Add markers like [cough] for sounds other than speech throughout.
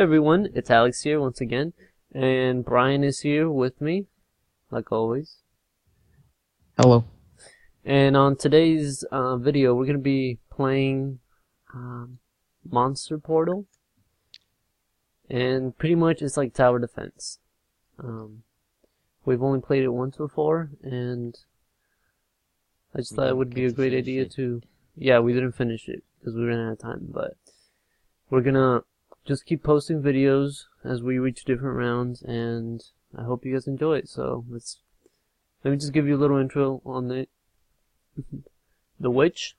everyone, it's Alex here once again, and Brian is here with me, like always. Hello. And on today's uh, video, we're going to be playing um, Monster Portal, and pretty much it's like tower defense. Um, we've only played it once before, and I just We thought it would be a great idea it. to. Yeah, we didn't finish it because we ran out of time, but we're gonna just keep posting videos as we reach different rounds, and I hope you guys enjoy it. So let's let me just give you a little intro on it. [laughs] the witch,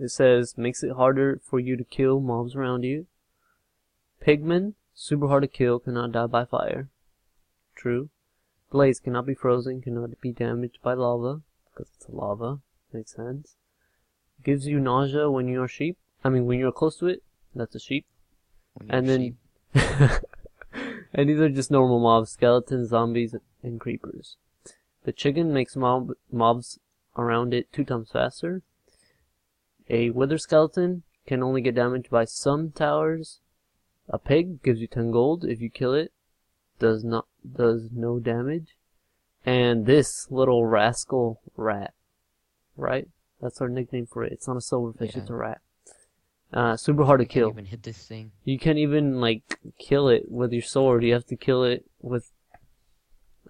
it says makes it harder for you to kill mobs around you. Pigman, super hard to kill, cannot die by fire. True. Blaze cannot be frozen, cannot be damaged by lava because it's lava. Makes sense. Gives you nausea when you are sheep. I mean, when you're close to it, that's a sheep. And then, [laughs] and these are just normal mobs: skeletons, zombies, and creepers. The chicken makes mob mobs around it two times faster. A wither skeleton can only get damaged by some towers. A pig gives you 10 gold if you kill it. Does not does no damage. And this little rascal rat, right? That's our nickname for it. It's not a silverfish, Yeah. it's a rat. Uh, super hard to kill. even hit this thing. You can't even like kill it with your sword. You have to kill it with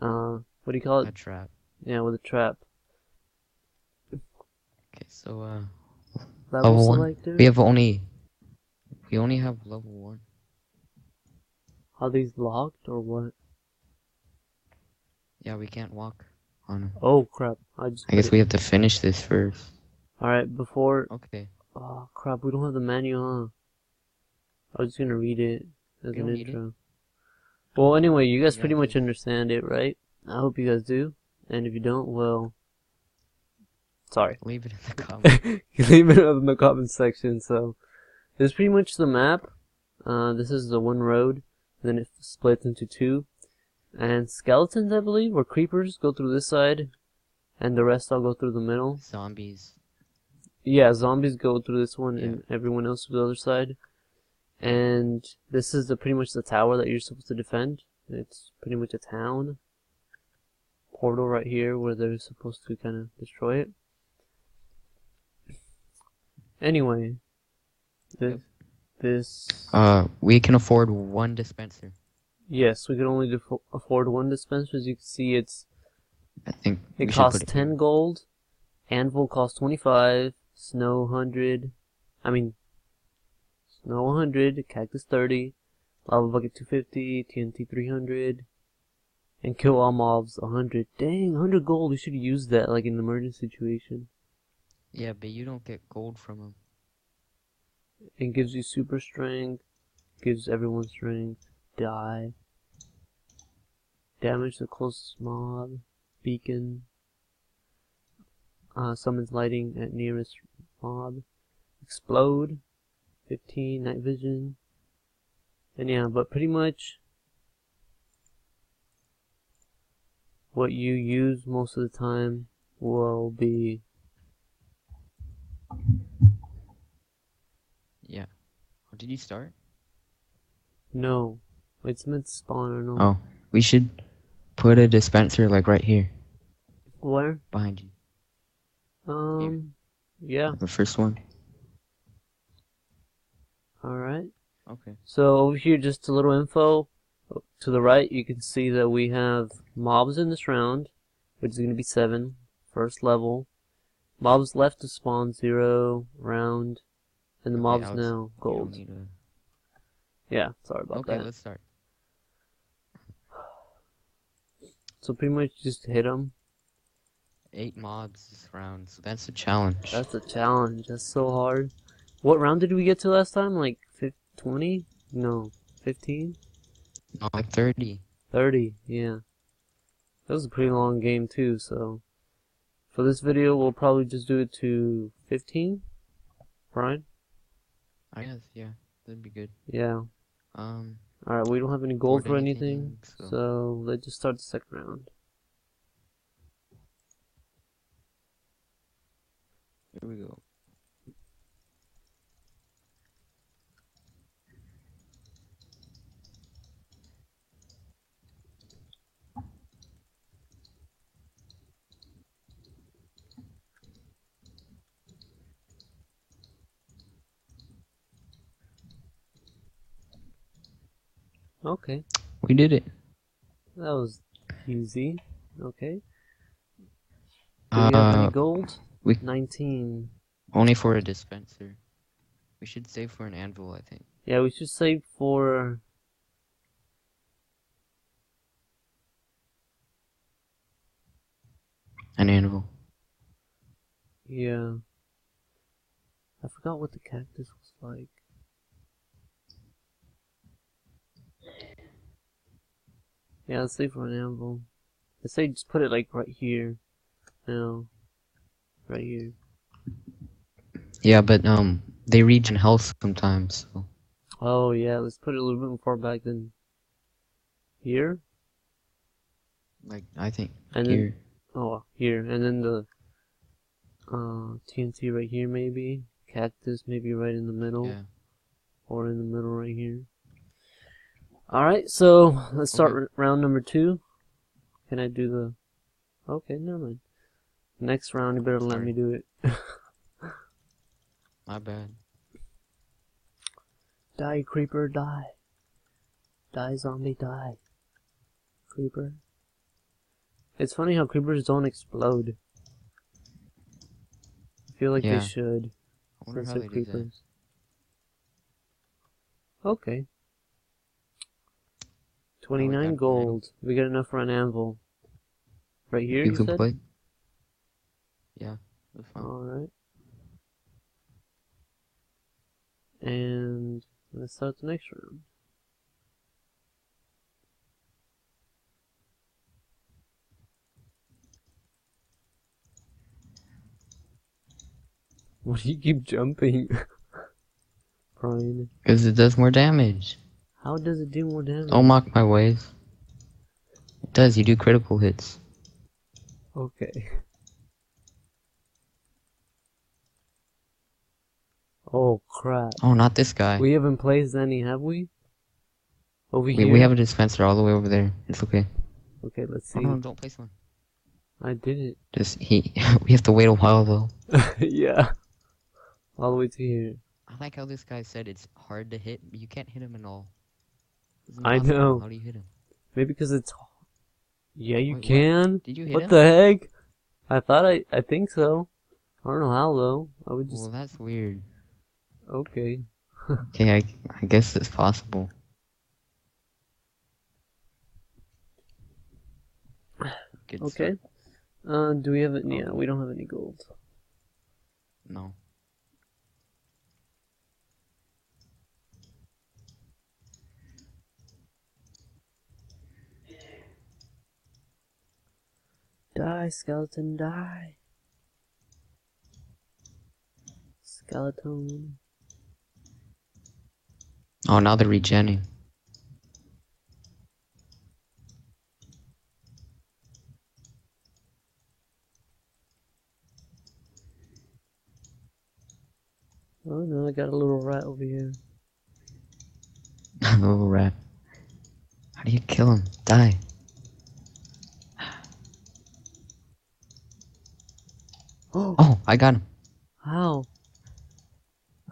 uh what do you call it? A it? trap. Yeah, with a trap. Okay, so uh, Level one. we have only, we only have level one. Are these locked or what? Yeah, we can't walk on. Oh crap! I just. I guess put we have to finish this first. All right, before. Okay. Crap! We don't have the manual. Huh? I was just gonna read it as an don't need it? intro. Well, anyway, you guys You pretty much understand it, right? I hope you guys do. And if you don't, well, sorry. [laughs] Leave it in the [laughs] comments. leave it in the comment section. So, this is pretty much the map. Uh, this is the one road. Then it splits into two. And skeletons, I believe, or creepers go through this side, and the rest all go through the middle. Zombies. Yeah, zombies go through this one, Yeah. and everyone else to the other side. And this is the pretty much the tower that you're supposed to defend. It's pretty much a town portal right here where they're supposed to kind of destroy it. Anyway, this Yep. this Uh, we can afford one dispenser. yes, we could only defo- afford one dispenser. As you can see, it's I think It costs it 10 here. gold. Anvil costs 25. Snow 100. I mean, Snow 100. Cactus 30. Lava Bucket 250. TNT 300. And Kill All Mobs 100. Dang, 100 gold. We should use that like in an emergency situation. Yeah, but you don't get gold from them. It gives you super strength. Gives everyone strength. Die. Damage the closest mob. Beacon. Uh, summons lighting at nearest mob. Explode. 15. Night vision. And yeah, but pretty much what you use most of the time will be Yeah. Oh, did you start? no. It's meant to spawn or no. Oh, we should put a dispenser like right here Where? behind you. Um, yeah, The first one. alright. Okay. So over here, just a little info. To the right, you can see that we have mobs in this round, which is going to be seven, first level. Mobs left to spawn zero round, and the mobs Alex, now gold. a- Yeah, sorry about Okay, that. Okay, let's start. So pretty much just hit them. Eight mobs this round, so that's a challenge. That's a challenge. That's so hard. What round did we get to last time? Like 20? No, 15? No, like 30. 30, yeah. That was a pretty long game too, so for this video we'll probably just do it to 15, right? I guess, yeah, that'd be good. Yeah. Um, Alright, we don't have any gold for anything, anything, so. so- let's just start the second round. Here we go. Okay. We did it. That was easy. Okay. Do we have any uh, gold? We- 19. only for a dispenser. We should save for an anvil, I think. Yeah, we should save for. An anvil. Yeah. I forgot what the cactus was like. Yeah, let's save for an anvil. I say just put it like right here. No. Right here. Yeah, but um, they regen health sometimes. So. Oh yeah, let's put it a little bit more far back than here. Like I think And then here. Oh, here, and then the uh, TNT right here, maybe. Cactus, maybe right in the middle, Yeah. or in the middle right here. Alright, so let's start Okay. r- round number two. Can I do the. Okay, never mind. Next round, you better let me do it. [laughs] My bad. die, creeper, die. Die, zombie, die. Creeper. It's funny how creepers don't explode. I feel like Yeah. they should. I wonder how they're do that. creepers. Okay. Twenty nine got gold. We got enough for an anvil. Right here, You you, can said? play. Yeah, that's fine. Alright. And let's start the next round. Why do you keep jumping? [laughs] Brian, Because it does more damage. how does it do more damage? Don't mock my ways. It does. You do critical hits. Okay. [laughs] Oh crap. Oh, not this guy. We haven't placed any, have we? Over We, here? we have a dispenser all the way over there. It's okay. Okay, let's Oh, see. no, don't place one. I did it. Just he. [laughs] we have to wait a while though. [laughs] yeah. All the way to here. I like how this guy said it's hard to hit, you can't hit him at all. I know. How do you hit him? Maybe because it's. Yeah, you Wait, what? can. Did you hit What him? the heck? I thought I. I think so. I don't know how though. I would just. Well, that's weird. Okay. [laughs] Okay, I, I guess it's possible. Good Okay. Uh, do we have any? Yeah, we don't have any gold. No. Die, skeleton, die. Skeleton. Oh, now they're regenning. Oh no, I got a little rat over here. [laughs] a Little rat. How do you kill him? Die. Oh, [gasps] Oh, I got him. how?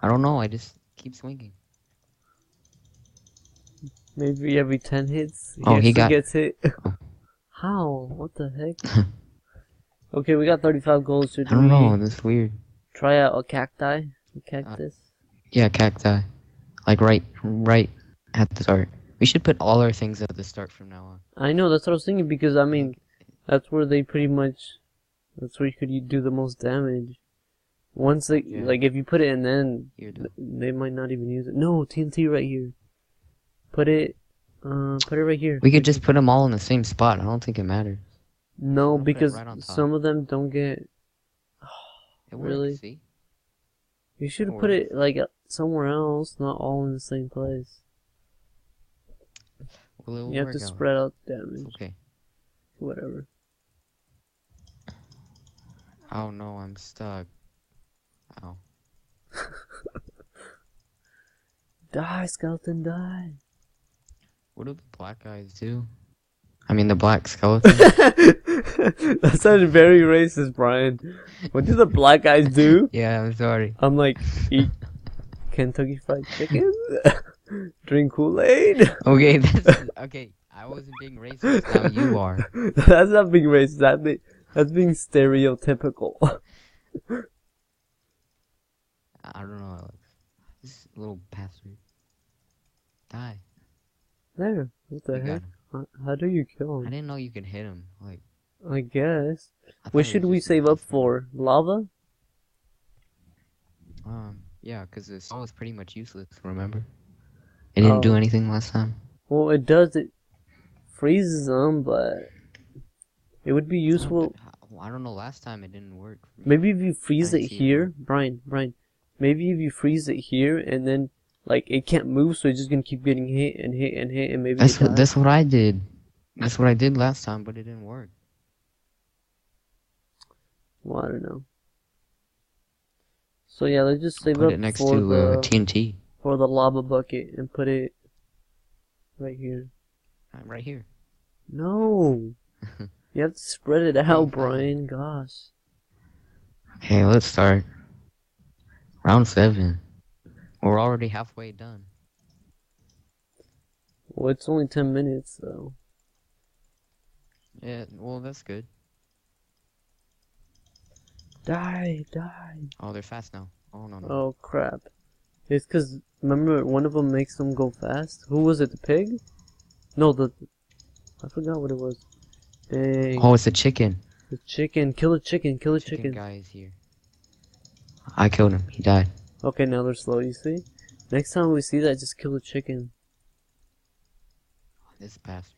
I don't know. I just keep swinging. Maybe every 10 hits, Oh, he actually got- gets hit. [laughs] Oh. How? What the heck? [laughs] okay, we got 35 gold. Should I don't know. That's weird. try out a cacti? A cactus? Yeah, cacti. Like right, right at the start. We should put all our things at the start from now on. I know, that's what I was thinking because, I mean, that's where they pretty much. That's where you could do the most damage. Once they. Yeah. Like, if you put it in then, they might not even use it. No, TNT right here. Put it. Uh, put it right here. We could just put them all in the same spot. I don't think it matters. No, I'll because right some of them don't get. It Really? See? You should Or- put it like uh, somewhere else, not all in the same place. Well, You have to out. spread out the damage. Okay. Whatever. Oh no, I'm stuck. Ow. [laughs] Die, skeleton, die. What do the black guys do? I mean, the black skeleton. [laughs] that sounded very racist, Brian. What do the black guys do? yeah, I'm sorry. I'm like, eat Kentucky Fried Chicken? [laughs] Drink Kool-Aid? Okay, that's [laughs] okay. I wasn't being racist. Now you are. that's not being racist. That be, that's being stereotypical. I don't know, Alex. This little bastard. Die. There. What the heck? How, how do you kill him? I didn't know you could hit him. Like, I guess. I What should we save up for? Lava? Um, yeah, because the song was pretty much useless. Remember? It didn't do Oh. anything last time. Well, it does. It freezes them, but it would be useful. I don't know. Last time it didn't work. Maybe if you freeze it here, Brian, Brian. Maybe if you freeze it here and then like it can't move, so it's just gonna keep getting hit and hit and hit, and maybe That's it what that's what I did. That's what I did last time, but it didn't work. Well, I don't know. So yeah, let's just save Put up it next for to the uh, TNT. for the lava bucket and put it right here. I'm right here. No, [laughs] you have to spread it out. Brian. Gosh. Okay, let's start. Round seven. We're already halfway done. Well, it's only ten minutes, though. Yeah, well, that's good. Die, die. Oh, they're fast now. Oh, no, no. Oh crap! It's because remember one of them makes them go fast. Who was it? The pig? No, the I forgot what it was. Dang, Oh, it's a chicken. the chicken! Kill the chicken! Kill the Chicken chicken! guy is here. I killed him. He died. Okay, now they're slow. You see? Next time we see that, just kill the chicken. Oh, this bastard.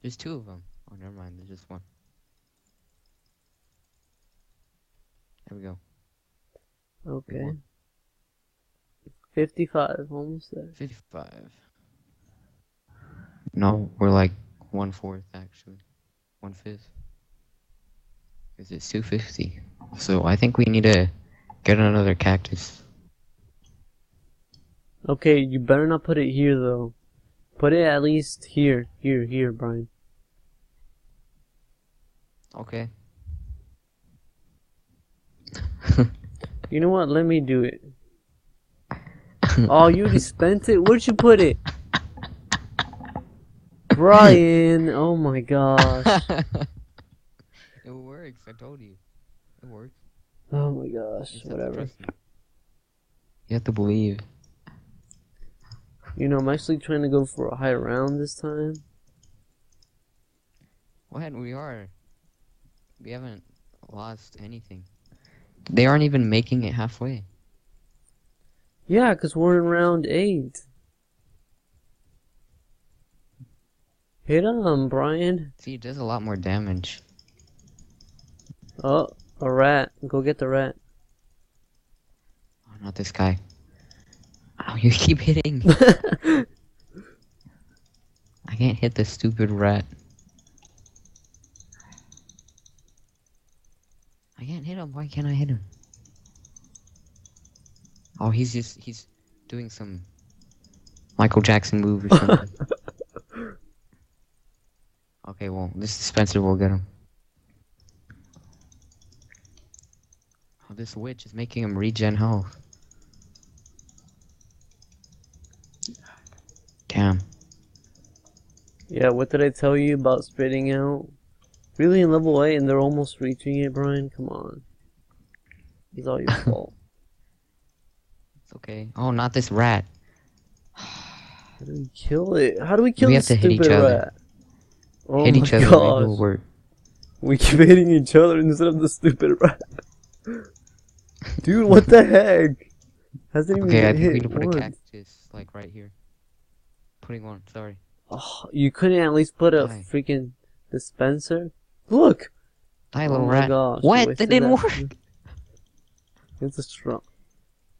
There's two of them. Oh, never mind. There's just one. There we go. Okay. Fifty-five, almost there. 55. No, we're like one fourth actually. One fifth. Because it's 250. So I think we need to get another cactus. Okay, you better not put it here though. Put it at least here, here, here, Brian. Okay. You know what? Let me do it. [laughs] Oh, you already spent it? Where'd you put it? Brian! Oh my gosh. [laughs] it works. I told you. It works. Oh my gosh. You just have to Whatever. You have to believe. You know, I'm actually trying to go for a high round this time. What? We are. We haven't lost anything. They aren't even making it halfway. Yeah, because we're in round 8. Hit him, Brian. See, it does a lot more damage. Oh, a rat. Go get the rat. Oh, not this guy. Oh, you keep hitting. [laughs] I can't hit the stupid rat. I can't hit him. Why can't I hit him? Oh, he's just he's doing some Michael Jackson move or [laughs] something. okay, well, this dispenser will get him. Oh, this witch is making him regen health. Yeah, what did I tell you about spreading out? Really in level 8 and they're almost reaching it, Brian? Come on. It's all your [laughs] fault. It's okay. Oh, not this rat. How do we kill it? How do we kill We this have to hit stupid each other. rat? Oh hit my each other. Gosh. work. We keep hitting each other instead of the stupid rat. Dude, what the heck? Hasn't even Okay, I think we need to put a once. cactus like right here. Putting one. Sorry. Oh, you couldn't at least put a Why? freaking dispenser? Look! Die, Oh little my rat. gosh, what? That didn't that. work. It's a strong.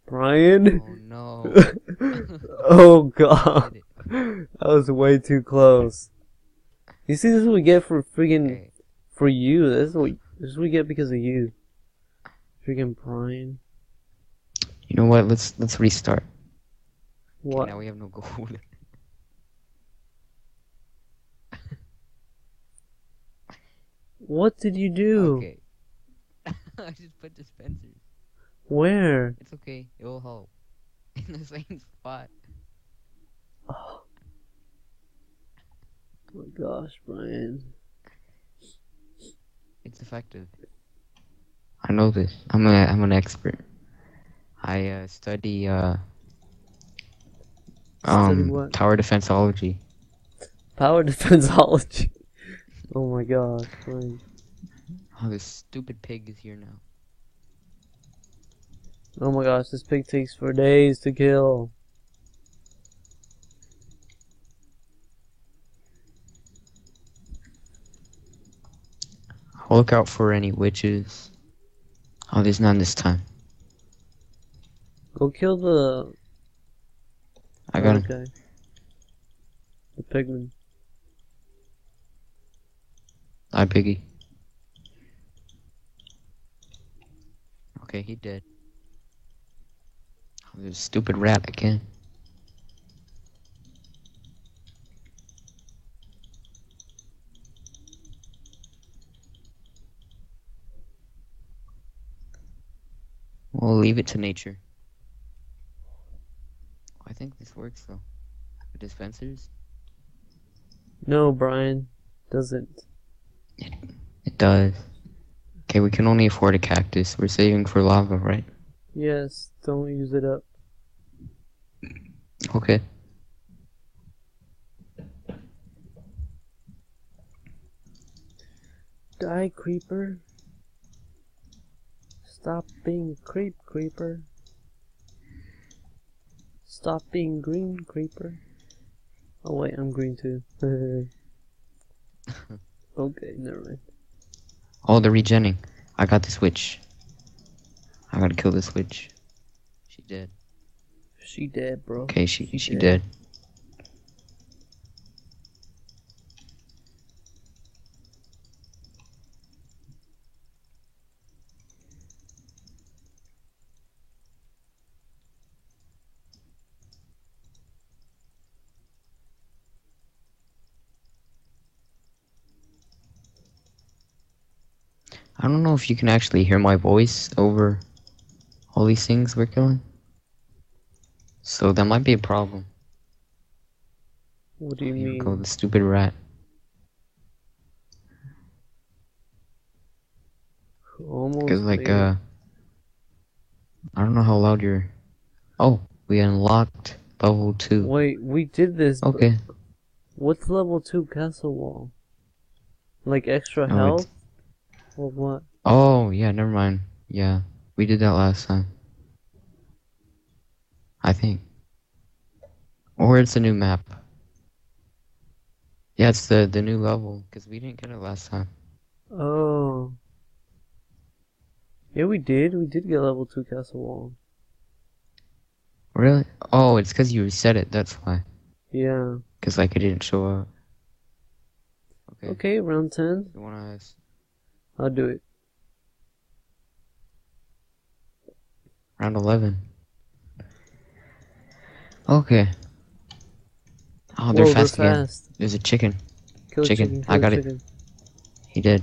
Brian? Oh no. [laughs] oh god. That was way too close. You see, this is what we get for freaking Okay. for you. This is what this is what we get because of you. Freaking Brian. You know what? Let's let's restart. Okay, What? now we have no gold. [laughs] What did you do? okay. [laughs] I just put dispensers. Where? It's okay. It will help. [laughs] In the same spot. Oh my gosh, Brian. It's effective. I know this. I'm a I'm an expert. I uh, study uh Study um what? tower defenseology. Power [laughs] defenseology. Oh my gosh, Brian. Oh, this stupid pig is here now. Oh my gosh, this pig takes for days to kill. I'll look out for any witches. Oh, there's none this time. Go kill the I got other him. The pigman. Hi, piggy. Okay, he dead. Oh, there's a stupid rat again. We'll leave it to nature. Oh, I think this works though. The dispensers? No, Brian. Doesn't. It does. Okay, we can only afford a cactus. We're saving for lava, right? Yes, don't use it up. Okay. Die, creeper. Stop being creep, creeper. Stop being green, creeper. Oh wait, I'm green too. [laughs] okay, never mind. Oh, they're regenning. I got this witch. I gotta kill this witch. She dead. She dead, bro. Okay, she She she, dead. dead. I don't know if you can actually hear my voice over all these things we're killing. So that might be a problem. What do you Here mean? go, the stupid rat. Almost. Because like there. uh, I don't know how loud you're. Oh, we unlocked level two. Wait, we did this. Okay. What's level two castle wall? Like extra Oh, health? Or what? Oh yeah, never mind. Yeah, we did that last time. I think. Or it's a new map. Yeah, it's the the new level because we didn't get it last time. Oh. Yeah, we did. We did get level two castle wall. Really? Oh, it's because you reset it. That's why. Yeah. Because like it didn't show up. Okay. Okay, round ten. You wanna? s- I'll do it. Round eleven. Okay. Oh, they're Whoa, fast again. fast. There's a chicken. Kill Chicken. chicken. I got it. He did.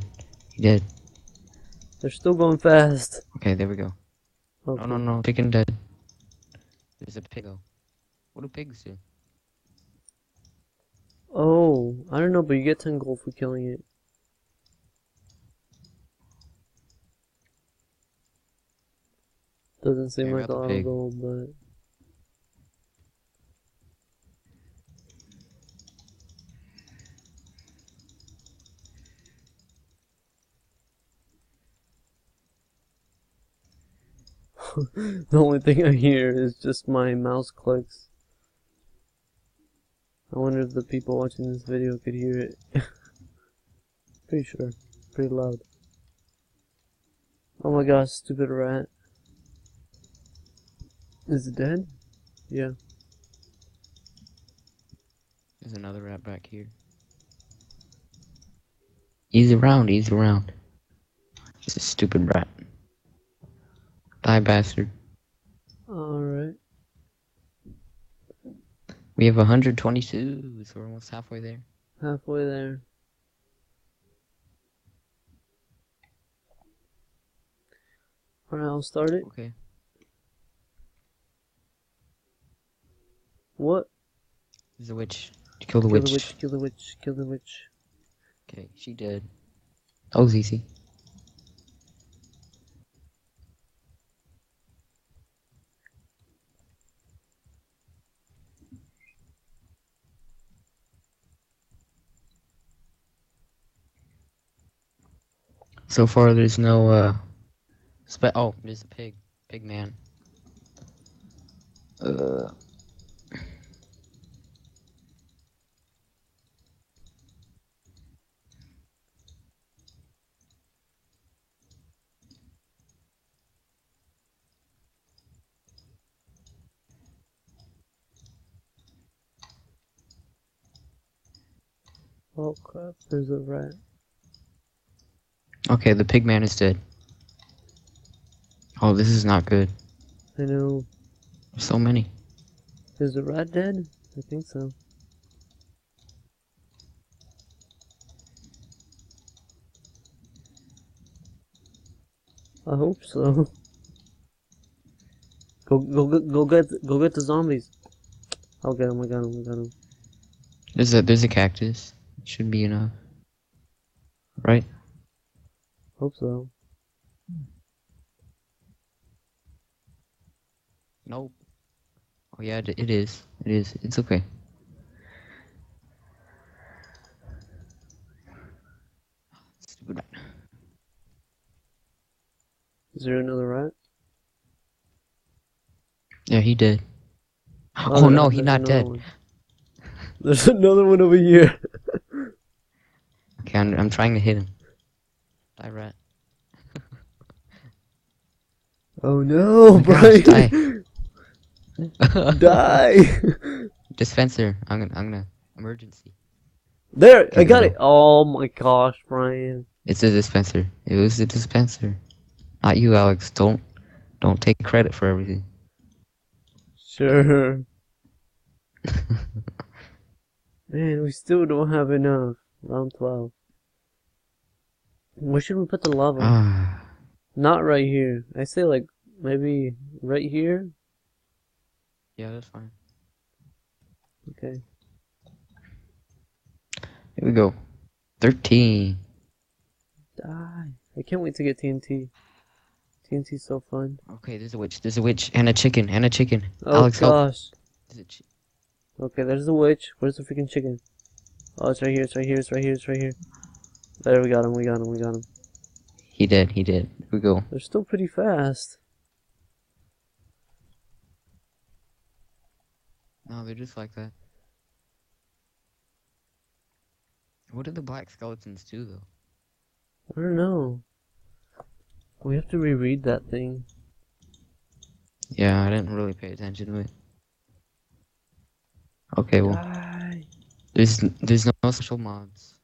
He did. They're still going fast. Okay, there we go. Okay. No, no, no. Chicken dead. There's a pig. What do pigs do? Oh, I don't know, but you get 10 gold for killing it. Doesn't seem like a the lot of gold, but. [laughs] the only thing I hear is just my mouse clicks. I wonder if the people watching this video could hear it. [laughs] Pretty sure. Pretty loud. Oh my gosh, stupid rat. Is it dead? Yeah. There's another rat back here. Easy round, easy round. It's a stupid rat. Die, bastard. Alright. We have 122, so we're almost halfway there. Halfway there. Alright, I'll start it. Okay. What? There's a witch. Kill the Kill witch. the witch, kill the witch, kill the witch. Okay, she dead. That was easy. So far, there's no, uh, spe- oh, there's a pig. Pig man. Uh. Oh crap, there's a rat. Okay, the pig man is dead. Oh, this is not good. I know. So many. Is the rat dead? I think so. I hope so. [laughs] Go go go go get go get the zombies. I'll get him. I got him. I got him. There's a there's a cactus. Should be enough. Right? Hope so. Nope. Oh yeah, it, is. It is. It's okay. Stupid rat. Is there another rat? Yeah, he did. Oh, there- no, he's not dead. one. There's [laughs] another one over here. Okay, I'm, I'm trying to hit him. Die rat. [laughs] Oh no, [laughs] oh my gosh, Brian! Die! [laughs] Dispenser. I'm gonna. I'm gonna. Emergency. there, I got go. it. Oh my gosh, Brian. It's a dispenser. It was a dispenser. Not you, Alex. Don't. Don't take credit for everything. Sure. Man, we still don't have enough. Round 12. Where should we put the lava? Ah. Not right here. I say like maybe right here. yeah, that's fine. Okay. Here we go. Thirteen. Die. I can't wait to get TNT. TNT's so fun. Okay, there's a witch. There's a witch and a chicken and a chicken. Oh Alex, gosh. There's a Okay, there's the witch. Where's the freaking chicken? Oh, it's right here. It's right here. It's right here. It's right here. There, we got him. We got him. We got him. He did. He did. Here we go. They're still pretty fast. No, they're just like that. What do the black skeletons do, though? I don't know. We have to reread that thing. Yeah, I didn't really pay attention to it. Okay, well, Die. there's there's no special mods.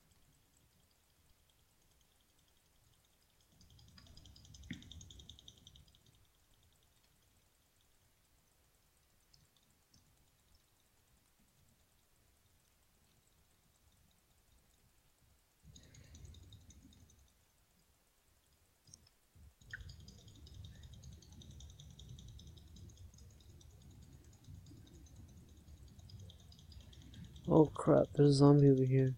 Oh crap, there's a zombie over here.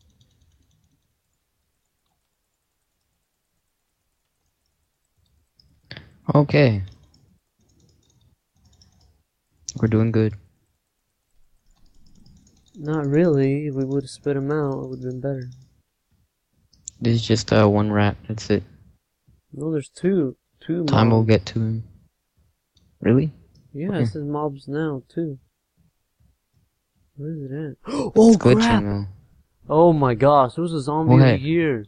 Okay. We're doing good. Not really. If we would have spit him out, it would have been better. There's just uh one rat. That's it. No, there's two. Two Time will get to him. Really? Yeah, Okay. it says mobs now, too. Where is it [gasps] oh, glitching crap! Oh my gosh, there was a zombie What? over here.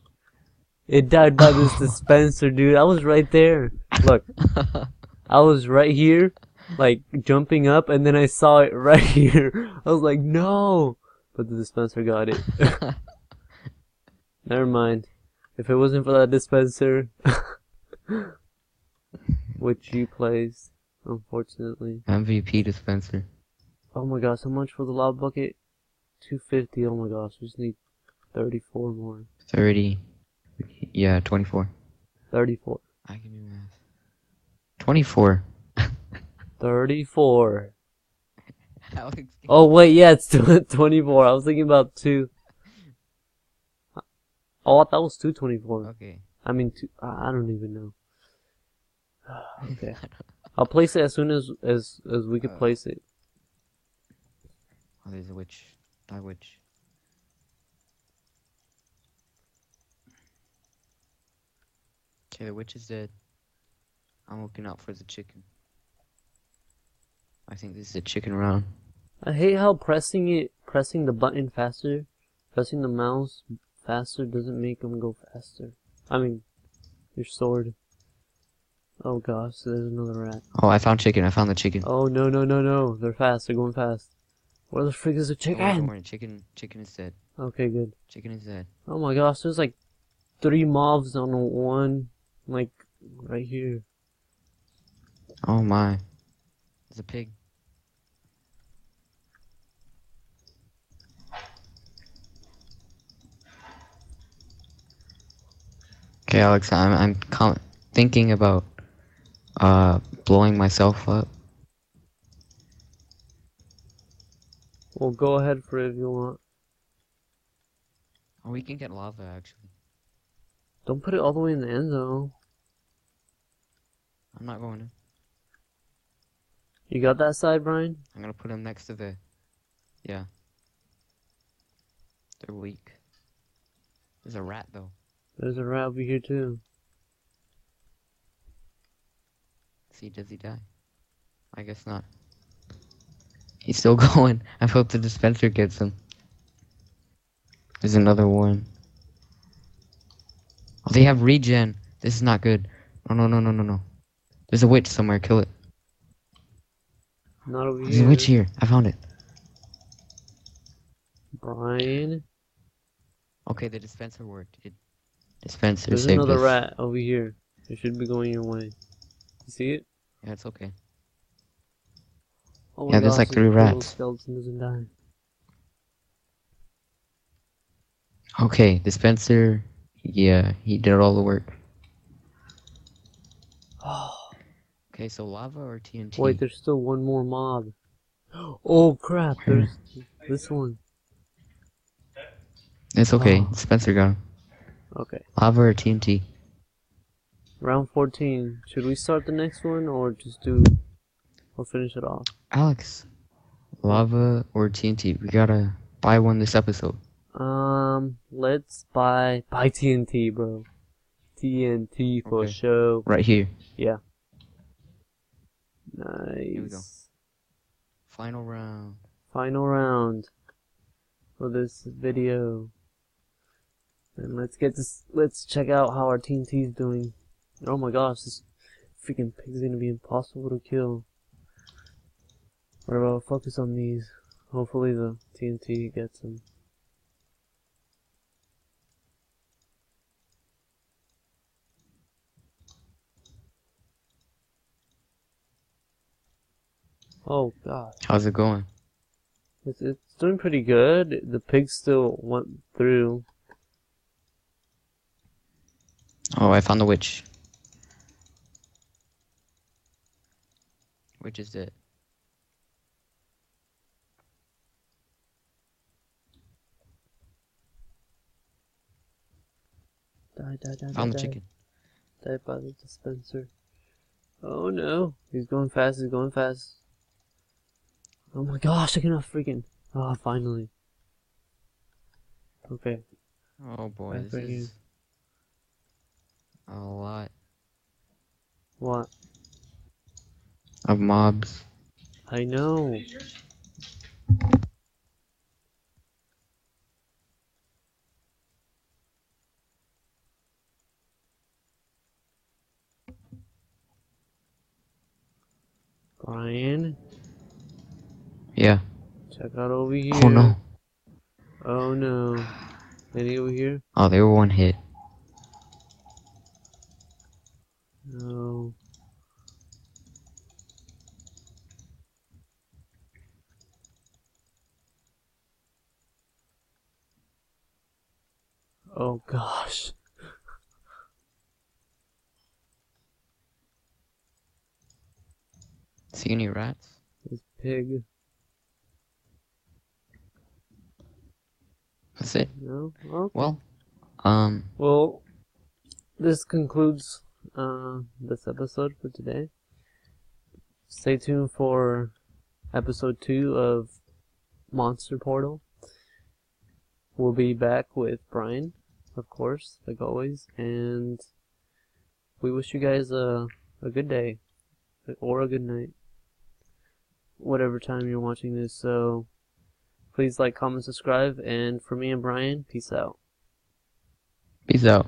It died by this [laughs] dispenser, dude. I was right there. Look, [laughs] I was right here, like jumping up, and then I saw it right [laughs] here. I was like, no! But the dispenser got it. Never mind. If it wasn't for that dispenser, which you placed, unfortunately. MVP dispenser. Oh my gosh, how much for the lava bucket? 250. Oh my gosh, we just need 34 more. Thirty. Yeah, twenty-four. 34. I can do math. Twenty-four. [laughs] 34. Alex. Oh wait, yeah, it's 24. I was thinking about two. Oh, that was 224. Okay. I mean, two, I I don't even know. [sighs] [laughs] okay. I'll place it as soon as as as we can Uh, place it. Oh, there's a witch. Die witch. Okay, the witch is dead. I'm looking out for the chicken. I think this is a chicken round. I hate how pressing it, pressing the button faster, pressing the mouse faster doesn't make them go faster. I mean, your sword. Oh gosh, there's another rat. Oh, I found chicken. I found the chicken. Oh no no no no, they're fast. They're going fast. Where the frick is the Oh, chicken? worry, chicken, chicken is dead. Okay, good. Chicken is dead. Oh my gosh, there's like three mobs on one, like right here. Oh my. There's a pig. Okay, Alex, I'm I'm com- thinking about uh blowing myself up. Well, go ahead for it if you want. Oh, we can get lava actually. Don't put it all the way in the end though. I'm not going to. You got that side, Brian? I'm gonna put him next to the. Yeah. They're weak. There's a rat though. There's a rat over here too. See, does he die? I guess not. He's still [laughs] going. I hope the dispenser gets him. There's another one. Oh, they have regen. This is not good. No, no, no, no, no, no. There's a witch somewhere. Kill it. Not over There's a witch here. I found it. Brian. Okay, the dispenser worked. It dispenser There's another us. rat over here. It should be going your way. You see it? Yeah, it's okay. Oh Yeah, there's gosh, like three rats. Okay, dispenser. Yeah, he did all the work. [gasps] Okay, so lava or TNT? Wait, there's still one more mob. [gasps] Oh crap, there's this one. It's okay. Oh. Dispenser got him. Okay. Lava or TNT? Round 14. Should we start the next one or just do. Or finish it off? Alex, lava or TNT? We gotta buy one this episode. Um, let's buy. Buy TNT, bro. TNT for Okay. show. Right here. Yeah. Nice. we go. Final round. Final round for this video. And let's get this. Let's check out how our TNT's doing. Oh my gosh, this freaking pig's gonna be impossible to kill. What about focus on these? Hopefully the TNT gets them. Oh god. How's it going? It's, it's doing pretty good. The pig still went through. Oh, I found the witch. Which is dead. Die, die, die, Found the chicken. Die by the dispenser. Oh no. He's going fast, he's going fast. Oh my gosh, I cannot freaking. Ah, finally. Okay. Oh boy, Back this right here. is a lot What? of mobs. I know. Brian, Yeah. check out over oh, here. Oh no. Oh no. Any over here? Oh, they were one hit. No. Oh gosh. Do rats? This pig. That's it. No? Okay. Well, um. Well, this concludes uh, this episode for today. Stay tuned for episode two of Monster Portal. We'll be back with Brian, of course, like always, and we wish you guys a, a good day or a good night whatever time you're watching this. So please like, comment, subscribe, and for me and Brian, peace out. peace out.